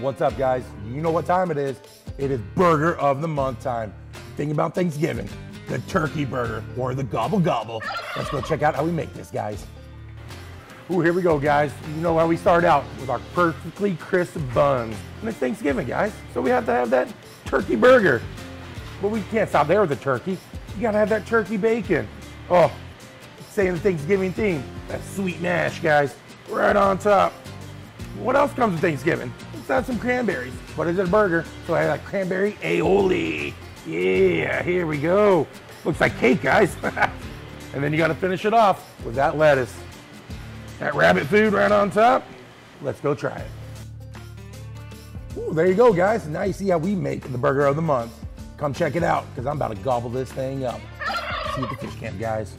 What's up, guys? You know what time it is. It is burger of the month time. Thinking about Thanksgiving, the turkey burger or the gobble gobble. Let's go check out how we make this, guys. Ooh, here we go, guys. You know how we start out with our perfectly crisp buns. And it's Thanksgiving, guys, so we have to have that turkey burger. But we can't stop there with the turkey. You gotta have that turkey bacon. Oh, saying the Thanksgiving theme. That sweet mash, guys, right on top. What else comes with Thanksgiving? Add some cranberries. What is it, a burger? So I have that cranberry aioli. Yeah, here we go. Looks like cake, guys. and then you gotta finish it off with that lettuce. That rabbit food right on top. Let's go try it. Ooh, there you go, guys. Now you see how we make the burger of the month. Come check it out, because I'm about to gobble this thing up. See you at the fish camp, guys.